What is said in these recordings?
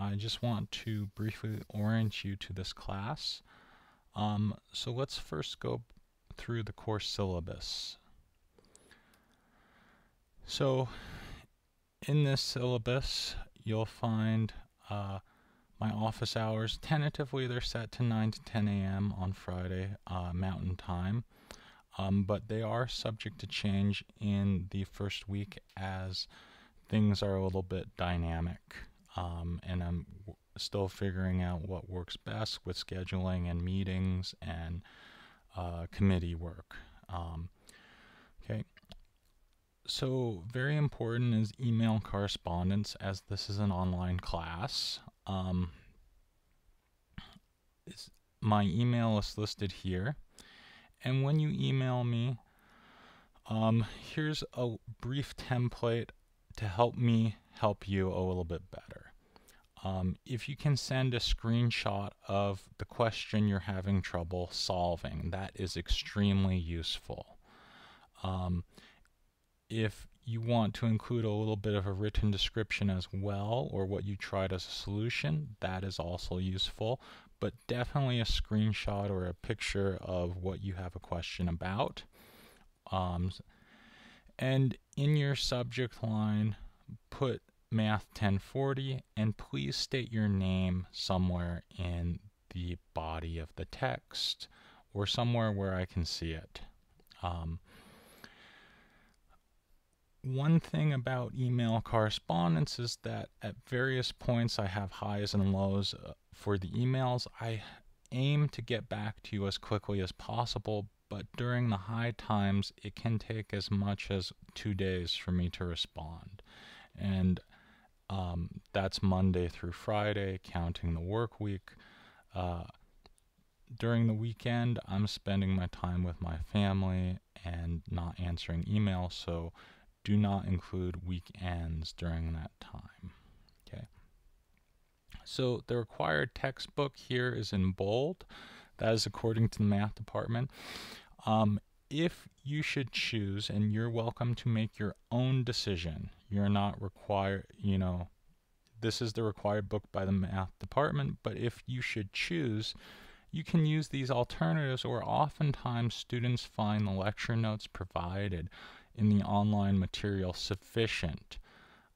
I just want to briefly orient you to this class. Um, so let's first go through the course syllabus. So in this syllabus, you'll find uh, my office hours. Tentatively, they're set to 9 to 10 a.m. on Friday, uh, Mountain Time. Um, but they are subject to change in the first week as things are a little bit dynamic. Um, and I'm still figuring out what works best with scheduling and meetings and uh, committee work. Um, okay. So, very important is email correspondence as this is an online class. Um, my email is listed here. And when you email me, um, here's a brief template to help me help you a little bit better. Um, if you can send a screenshot of the question you're having trouble solving, that is extremely useful. Um, if you want to include a little bit of a written description as well, or what you tried as a solution, that is also useful but definitely a screenshot or a picture of what you have a question about. Um, and in your subject line, put Math 1040 and please state your name somewhere in the body of the text or somewhere where I can see it. Um, one thing about email correspondence is that at various points I have highs and lows uh, for the emails. I aim to get back to you as quickly as possible, but during the high times, it can take as much as two days for me to respond. And um, that's Monday through Friday, counting the work week. Uh, during the weekend, I'm spending my time with my family and not answering emails, so do not include weekends during that time. Okay. So the required textbook here is in bold. That is according to the math department. Um, if you should choose, and you're welcome to make your own decision, you're not required, you know, this is the required book by the math department, but if you should choose, you can use these alternatives, or oftentimes students find the lecture notes provided in the online material sufficient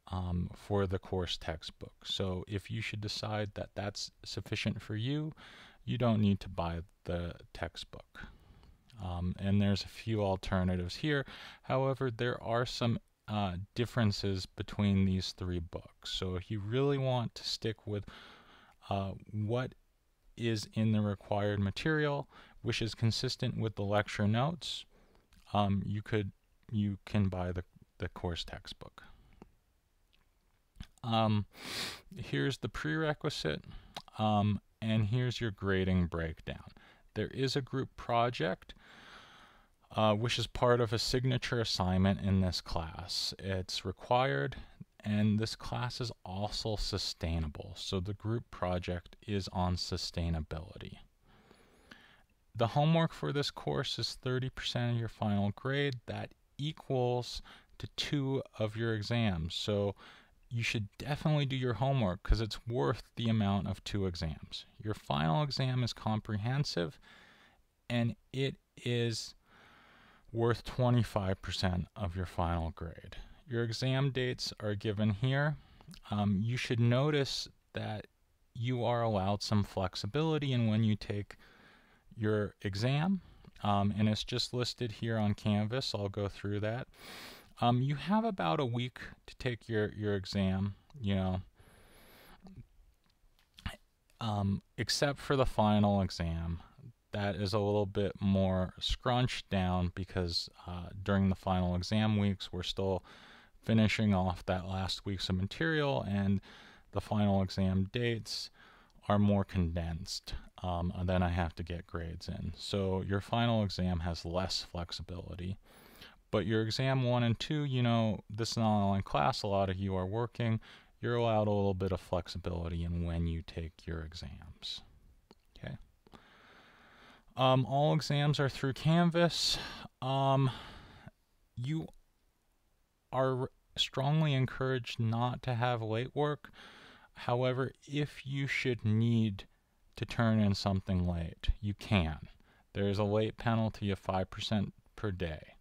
um, for the course textbook. So if you should decide that that's sufficient for you, you don't need to buy the textbook. Um, and there's a few alternatives here. However, there are some uh, differences between these three books. So if you really want to stick with uh, what is in the required material, which is consistent with the lecture notes, um, you could you can buy the, the course textbook. Um, here's the prerequisite, um, and here's your grading breakdown. There is a group project, uh, which is part of a signature assignment in this class. It's required, and this class is also sustainable. So the group project is on sustainability. The homework for this course is 30% of your final grade. That equals to two of your exams. So you should definitely do your homework because it's worth the amount of two exams. Your final exam is comprehensive and it is worth 25% of your final grade. Your exam dates are given here. Um, you should notice that you are allowed some flexibility in when you take your exam um, and it's just listed here on Canvas. I'll go through that. Um, you have about a week to take your, your exam, you know, um, except for the final exam. That is a little bit more scrunched down because uh, during the final exam weeks, we're still finishing off that last week's of material and the final exam dates are more condensed. Um, and then I have to get grades in. So your final exam has less flexibility. But your exam one and two, you know, this is an online class, a lot of you are working. You're allowed a little bit of flexibility in when you take your exams. Um, all exams are through Canvas. Um, you are strongly encouraged not to have late work However, if you should need to turn in something late, you can. There is a late penalty of 5% per day,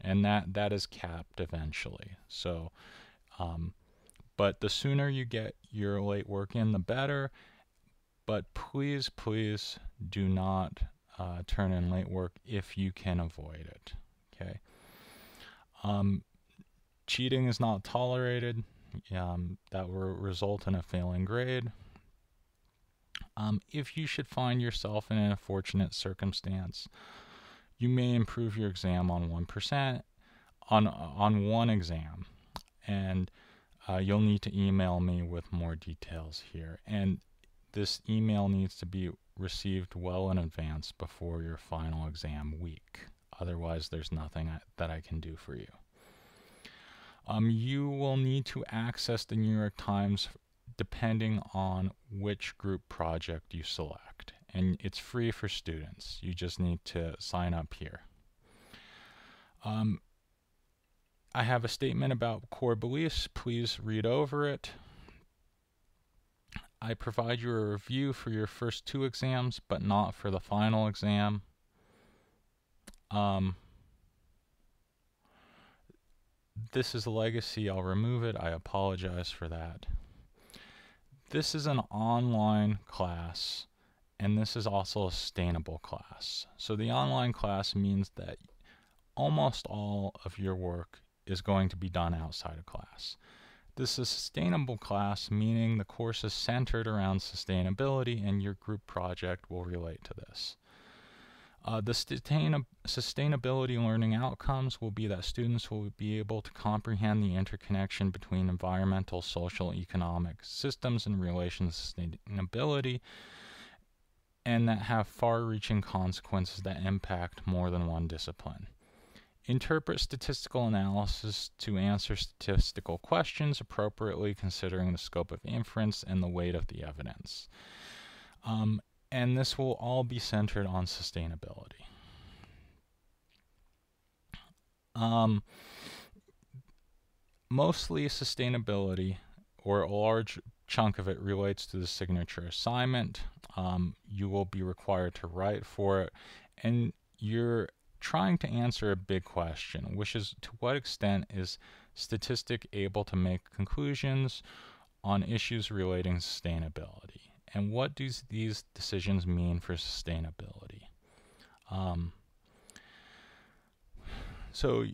and that, that is capped eventually. So, um, but the sooner you get your late work in, the better. But please, please do not uh, turn in late work if you can avoid it. Okay. Um, cheating is not tolerated. Um, that will result in a failing grade. Um, if you should find yourself in an unfortunate circumstance, you may improve your exam on 1% on, on one exam. And uh, you'll need to email me with more details here. And this email needs to be received well in advance before your final exam week. Otherwise, there's nothing I, that I can do for you. Um, you will need to access the New York Times depending on which group project you select. And it's free for students. You just need to sign up here. Um, I have a statement about core beliefs. Please read over it. I provide you a review for your first two exams, but not for the final exam. Um, this is a legacy. I'll remove it. I apologize for that. This is an online class, and this is also a sustainable class. So the online class means that almost all of your work is going to be done outside of class. This is a sustainable class, meaning the course is centered around sustainability and your group project will relate to this. Uh, the sustain sustainability learning outcomes will be that students will be able to comprehend the interconnection between environmental, social, economic systems and relations sustainability, and that have far reaching consequences that impact more than one discipline. Interpret statistical analysis to answer statistical questions appropriately, considering the scope of inference and the weight of the evidence. Um, and this will all be centered on sustainability. Um, mostly sustainability, or a large chunk of it relates to the signature assignment. Um, you will be required to write for it, and you're trying to answer a big question, which is to what extent is statistic able to make conclusions on issues relating sustainability? and what do these decisions mean for sustainability? Um, so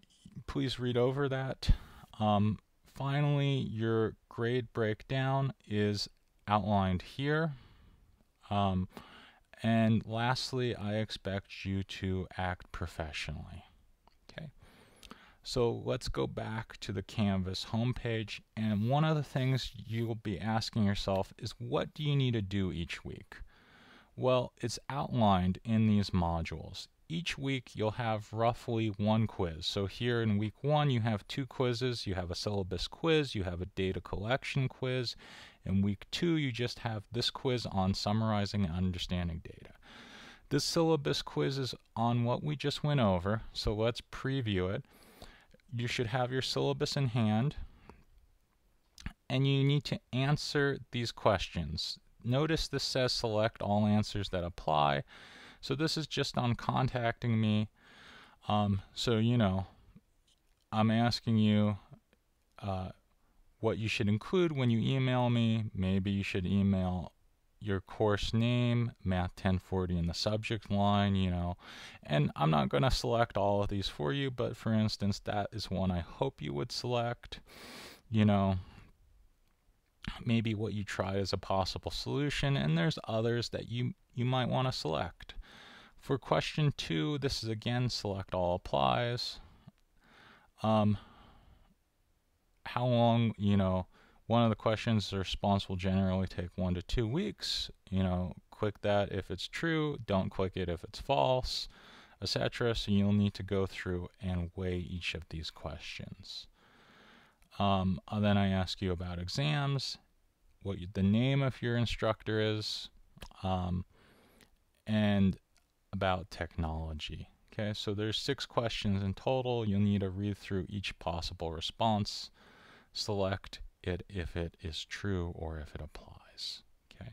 please read over that. Um, finally, your grade breakdown is outlined here. Um, and lastly, I expect you to act professionally. Okay. So let's go back to the Canvas homepage. And one of the things you'll be asking yourself is what do you need to do each week? Well, it's outlined in these modules. Each week you'll have roughly one quiz. So here in week one, you have two quizzes. You have a syllabus quiz, you have a data collection quiz. In week two, you just have this quiz on summarizing and understanding data. This syllabus quiz is on what we just went over, so let's preview it you should have your syllabus in hand and you need to answer these questions. Notice this says select all answers that apply. So this is just on contacting me. Um, so, you know, I'm asking you uh, what you should include when you email me. Maybe you should email your course name, Math 1040 in the subject line, you know. And I'm not going to select all of these for you, but for instance, that is one I hope you would select. You know, maybe what you tried as a possible solution, and there's others that you, you might want to select. For question two, this is again select all applies. Um, how long, you know, one of the questions, the response will generally take one to two weeks. You know, click that if it's true, don't click it if it's false, etc. So you'll need to go through and weigh each of these questions. Um, then I ask you about exams, what you, the name of your instructor is, um, and about technology. Okay, so there's six questions in total. You'll need to read through each possible response, select it if it is true or if it applies. Okay.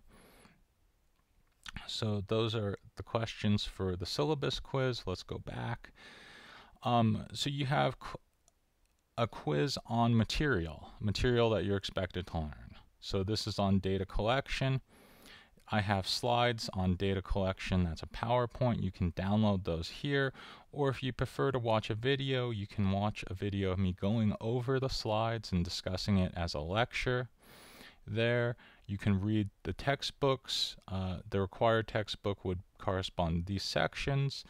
So those are the questions for the syllabus quiz. Let's go back. Um, so you have qu a quiz on material, material that you're expected to learn. So this is on data collection. I have slides on data collection. That's a PowerPoint. You can download those here. Or if you prefer to watch a video, you can watch a video of me going over the slides and discussing it as a lecture. There, you can read the textbooks. Uh, the required textbook would correspond to these sections.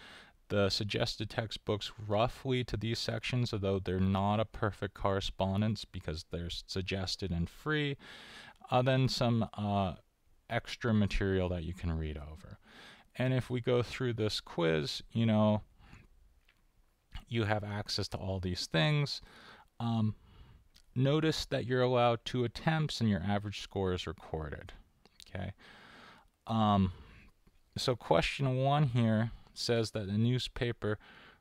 The suggested textbooks roughly to these sections, although they're not a perfect correspondence because they're suggested and free. Uh, then some uh, extra material that you can read over. And if we go through this quiz, you know, you have access to all these things. Um, notice that you're allowed two attempts and your average score is recorded. Okay. Um, so question one here says that the newspaper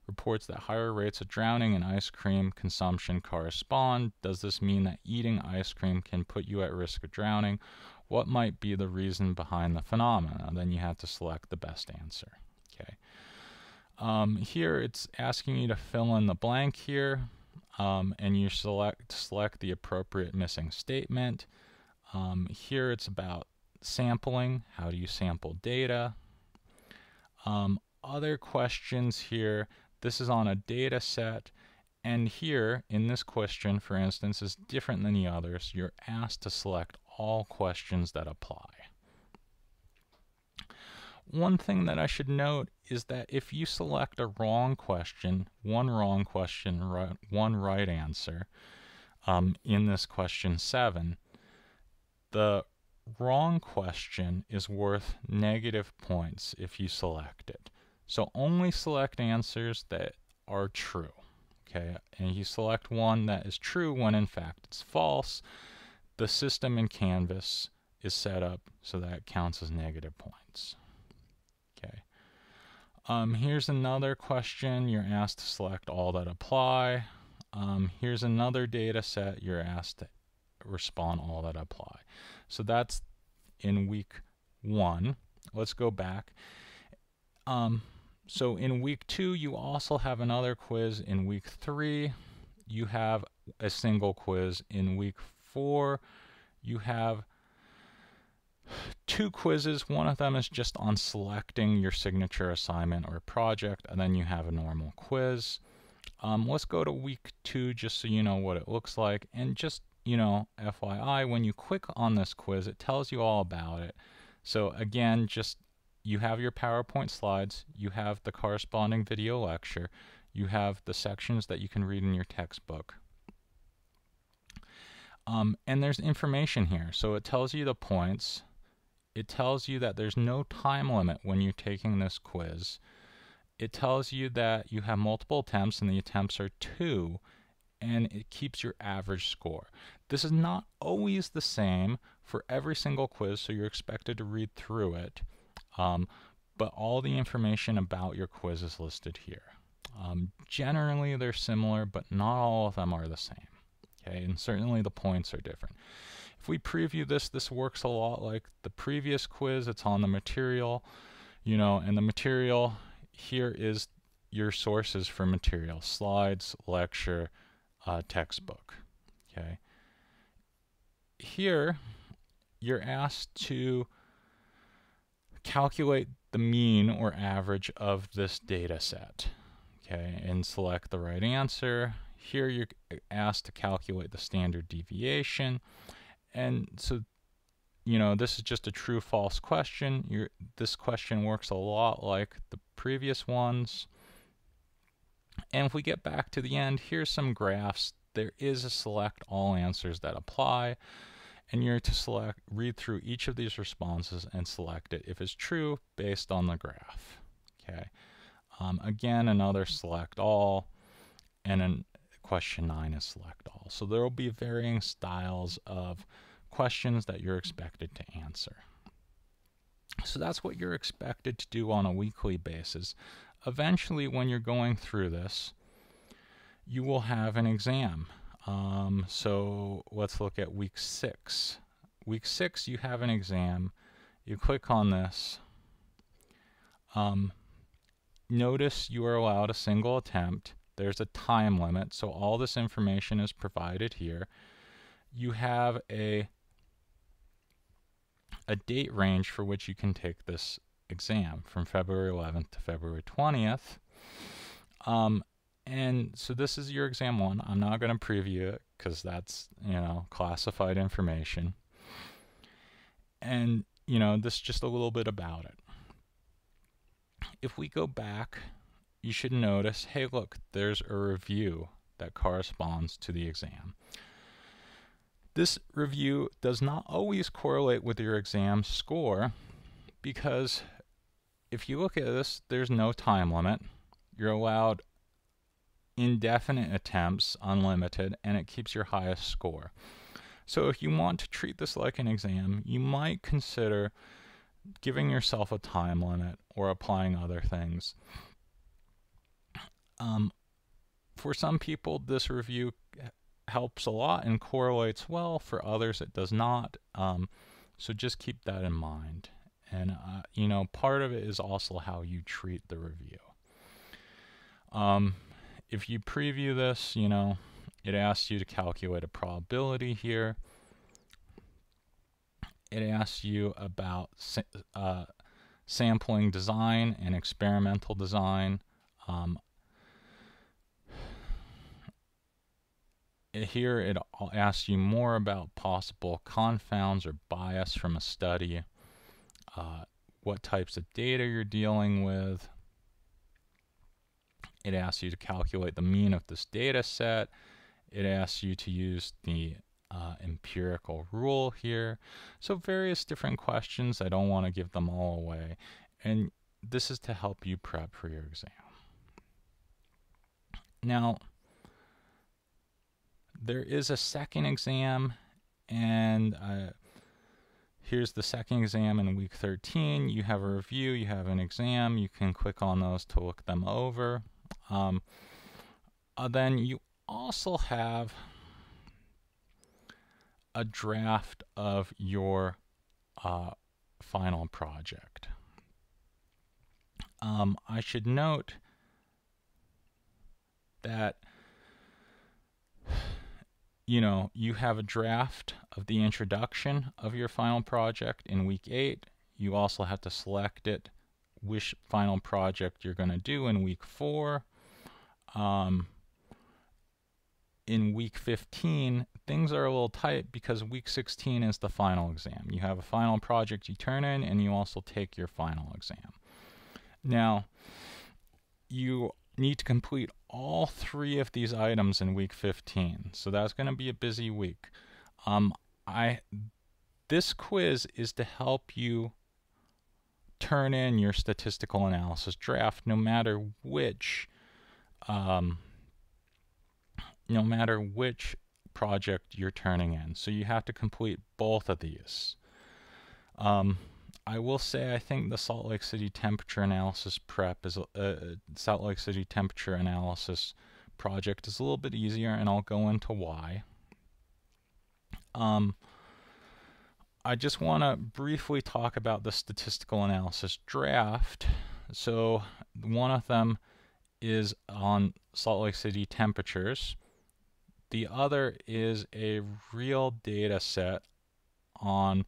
reports that higher rates of drowning and ice cream consumption correspond. Does this mean that eating ice cream can put you at risk of drowning? What might be the reason behind the phenomena? Then you have to select the best answer. Okay. Um, here it's asking you to fill in the blank here, um, and you select select the appropriate missing statement. Um, here it's about sampling. How do you sample data? Um, other questions here. This is on a data set. And here, in this question, for instance, is different than the others. You're asked to select all questions that apply. One thing that I should note is that if you select a wrong question, one wrong question, right, one right answer, um, in this question 7, the wrong question is worth negative points if you select it. So only select answers that are true. Okay, and you select one that is true when in fact it's false the system in Canvas is set up so that counts as negative points. Okay. Um, here's another question. You're asked to select all that apply. Um, here's another data set. You're asked to respond all that apply. So that's in week one. Let's go back. Um, so in week two, you also have another quiz. In week three, you have a single quiz. In week four, you have two quizzes. One of them is just on selecting your signature assignment or project, and then you have a normal quiz. Um, let's go to week two just so you know what it looks like. And just, you know, FYI, when you click on this quiz, it tells you all about it. So again, just you have your PowerPoint slides, you have the corresponding video lecture, you have the sections that you can read in your textbook. Um, and there's information here. So it tells you the points. It tells you that there's no time limit when you're taking this quiz. It tells you that you have multiple attempts and the attempts are two, and it keeps your average score. This is not always the same for every single quiz, so you're expected to read through it. Um, but all the information about your quiz is listed here. Um, generally, they're similar, but not all of them are the same. Okay, and certainly the points are different. If we preview this, this works a lot like the previous quiz. It's on the material, you know, and the material here is your sources for material, slides, lecture, uh, textbook. Okay. Here, you're asked to calculate the mean or average of this data set. Okay, and select the right answer. Here you're asked to calculate the standard deviation. And so, you know, this is just a true false question. You're, this question works a lot like the previous ones. And if we get back to the end, here's some graphs. There is a select all answers that apply. And you're to select, read through each of these responses and select it if it's true based on the graph. Okay. Um, again, another select all and an question 9 is select all. So there will be varying styles of questions that you're expected to answer. So that's what you're expected to do on a weekly basis. Eventually, when you're going through this, you will have an exam. Um, so let's look at week six. Week six, you have an exam. You click on this. Um, notice you are allowed a single attempt. There's a time limit, so all this information is provided here. You have a a date range for which you can take this exam from February 11th to February 20th. Um, and so this is your exam one. I'm not going to preview it because that's, you know, classified information. And, you know, this is just a little bit about it. If we go back, you should notice, hey, look, there's a review that corresponds to the exam. This review does not always correlate with your exam score because if you look at this, there's no time limit. You're allowed indefinite attempts, unlimited, and it keeps your highest score. So if you want to treat this like an exam, you might consider giving yourself a time limit or applying other things. Um, for some people, this review helps a lot and correlates well. For others, it does not. Um, so just keep that in mind. And, uh, you know, part of it is also how you treat the review. Um, if you preview this, you know, it asks you to calculate a probability here. It asks you about uh, sampling design and experimental design. Um, here it asks you more about possible confounds or bias from a study, uh, what types of data you're dealing with, it asks you to calculate the mean of this data set. It asks you to use the uh, empirical rule here. So various different questions. I don't want to give them all away. And this is to help you prep for your exam. Now, there is a second exam, and uh, here's the second exam in week 13. You have a review, you have an exam. You can click on those to look them over. Um, uh, then you also have a draft of your uh, final project. Um, I should note that you know you have a draft of the introduction of your final project in week 8 you also have to select it which final project you're going to do in week 4 um, in week 15, things are a little tight because week 16 is the final exam. You have a final project you turn in, and you also take your final exam. Now, you need to complete all three of these items in week 15. So that's going to be a busy week. Um, I this quiz is to help you turn in your statistical analysis draft no matter which um, no matter which project you're turning in. So you have to complete both of these. Um, I will say I think the Salt Lake City temperature analysis prep is uh, uh, Salt Lake City temperature analysis project is a little bit easier, and I'll go into why. Um, I just want to briefly talk about the statistical analysis draft. So one of them is on Salt Lake City temperatures. The other is a real data set on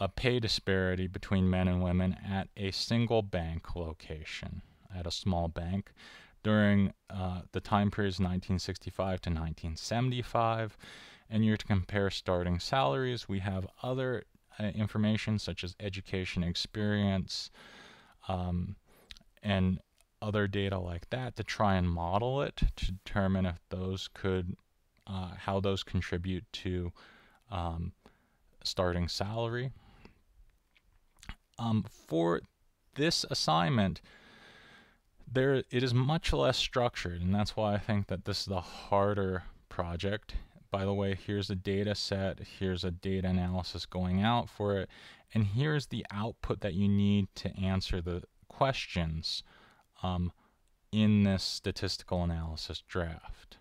a pay disparity between men and women at a single bank location, at a small bank, during uh, the time periods 1965 to 1975. And you're to compare starting salaries. We have other uh, information such as education experience um, and other data like that to try and model it to determine if those could, uh, how those contribute to um, starting salary. Um, for this assignment, there it is much less structured, and that's why I think that this is the harder project. By the way, here's a data set, here's a data analysis going out for it, and here's the output that you need to answer the questions um, in this statistical analysis draft.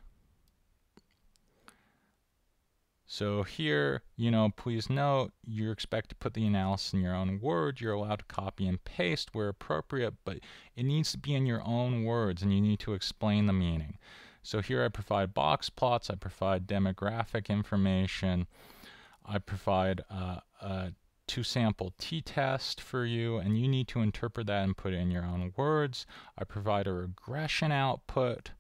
So here, you know, please note you're expected to put the analysis in your own words. You're allowed to copy and paste where appropriate, but it needs to be in your own words and you need to explain the meaning. So here I provide box plots, I provide demographic information, I provide uh, a two sample t-test for you and you need to interpret that and put it in your own words. I provide a regression output.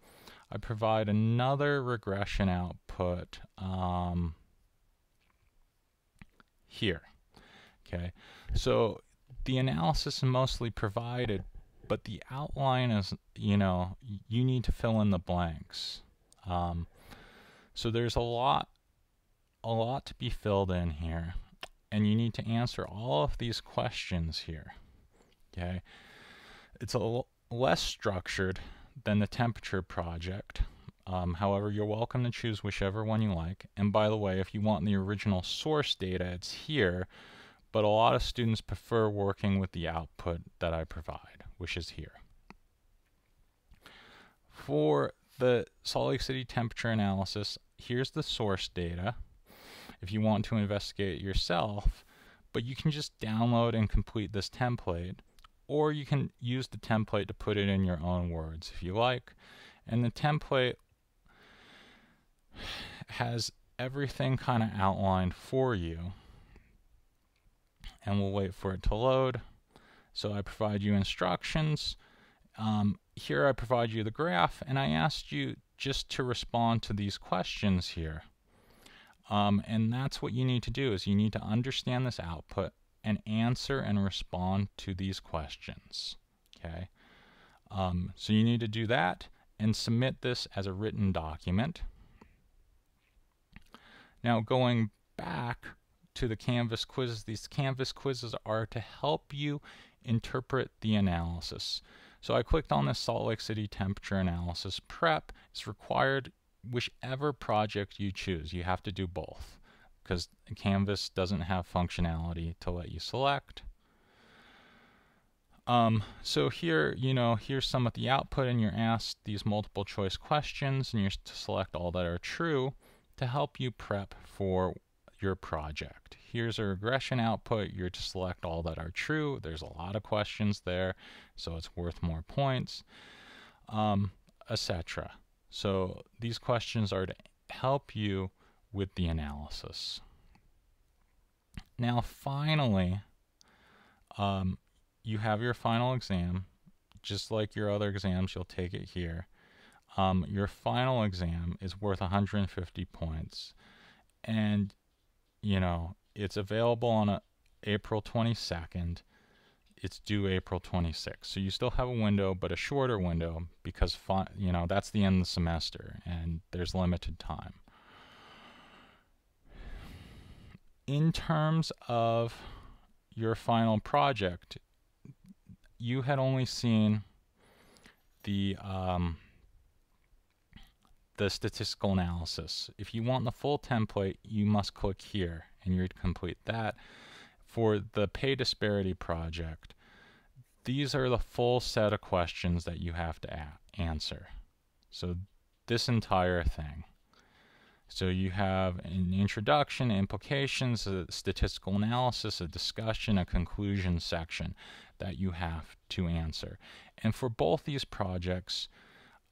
I provide another regression output. Um, here. Okay, so the analysis is mostly provided, but the outline is, you know, you need to fill in the blanks. Um, so there's a lot, a lot to be filled in here, and you need to answer all of these questions here. Okay, it's a less structured than the temperature project. Um, however, you're welcome to choose whichever one you like. And by the way, if you want the original source data, it's here. But a lot of students prefer working with the output that I provide, which is here. For the Salt Lake City temperature analysis, here's the source data. If you want to investigate it yourself, but you can just download and complete this template, or you can use the template to put it in your own words if you like. And the template has everything kind of outlined for you. And we'll wait for it to load. So I provide you instructions. Um, here I provide you the graph, and I asked you just to respond to these questions here. Um, and that's what you need to do is you need to understand this output and answer and respond to these questions. Okay. Um, so you need to do that and submit this as a written document. Now going back to the Canvas quizzes, these Canvas quizzes are to help you interpret the analysis. So I clicked on this Salt Lake City temperature analysis prep. It's required whichever project you choose. You have to do both because Canvas doesn't have functionality to let you select. Um, so here, you know, here's some of the output and you're asked these multiple choice questions and you're to select all that are true to help you prep for your project. Here's a regression output. You're to select all that are true. There's a lot of questions there, so it's worth more points, um, etc. So these questions are to help you with the analysis. Now, finally, um, you have your final exam. Just like your other exams, you'll take it here um, your final exam is worth 150 points. And, you know, it's available on a, April 22nd. It's due April 26th. So you still have a window, but a shorter window because, you know, that's the end of the semester and there's limited time. In terms of your final project, you had only seen the um, the statistical analysis. If you want the full template, you must click here and you'd complete that. For the pay disparity project, these are the full set of questions that you have to answer. So this entire thing. So you have an introduction, implications, a statistical analysis, a discussion, a conclusion section that you have to answer. And for both these projects,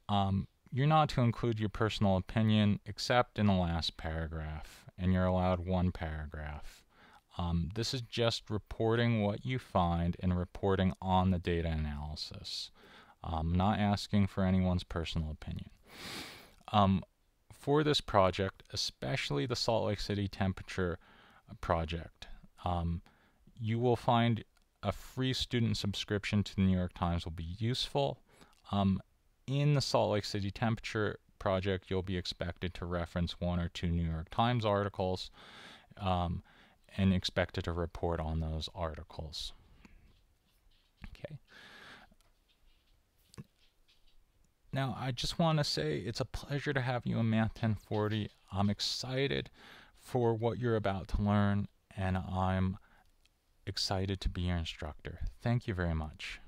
um, you're not to include your personal opinion except in the last paragraph, and you're allowed one paragraph. Um, this is just reporting what you find and reporting on the data analysis. Um, not asking for anyone's personal opinion. Um, for this project, especially the Salt Lake City temperature uh, project, um, you will find a free student subscription to the New York Times will be useful. Um, in the Salt Lake City temperature project, you'll be expected to reference one or two New York Times articles um, and expected to report on those articles. Okay. Now, I just want to say it's a pleasure to have you in Math 1040. I'm excited for what you're about to learn, and I'm excited to be your instructor. Thank you very much.